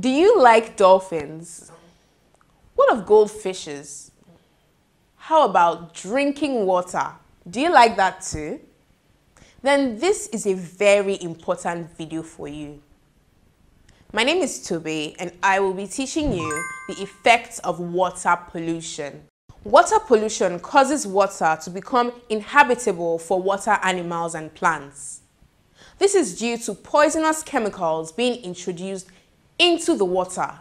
Do you like dolphins? What of goldfishes? How about drinking water? Do you like that too? Then this is a very important video for you. My name is Tobe and I will be teaching you the effects of water pollution. Water pollution causes water to become inhabitable for water animals and plants. This is due to poisonous chemicals being introduced into the water.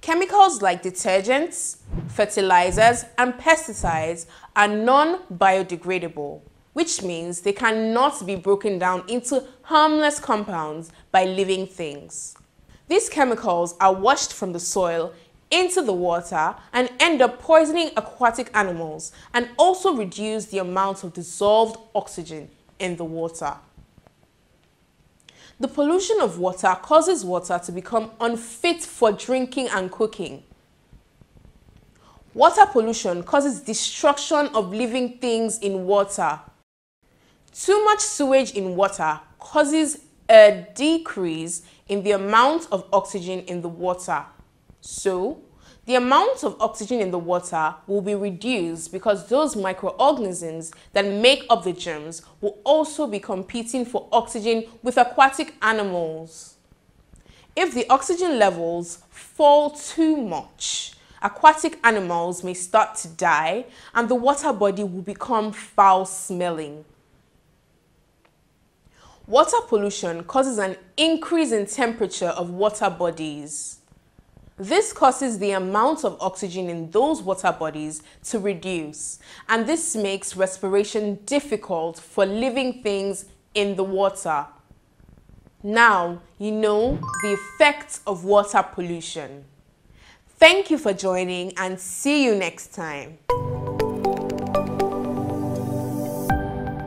Chemicals like detergents, fertilizers, and pesticides are non-biodegradable, which means they cannot be broken down into harmless compounds by living things. These chemicals are washed from the soil into the water and end up poisoning aquatic animals and also reduce the amount of dissolved oxygen in the water. The pollution of water causes water to become unfit for drinking and cooking. Water pollution causes destruction of living things in water. Too much sewage in water causes a decrease in the amount of oxygen in the water. So, the amount of oxygen in the water will be reduced because those microorganisms that make up the germs will also be competing for oxygen with aquatic animals. If the oxygen levels fall too much, aquatic animals may start to die and the water body will become foul smelling. Water pollution causes an increase in temperature of water bodies. This causes the amount of oxygen in those water bodies to reduce, and this makes respiration difficult for living things in the water. Now, you know the effects of water pollution. Thank you for joining and see you next time.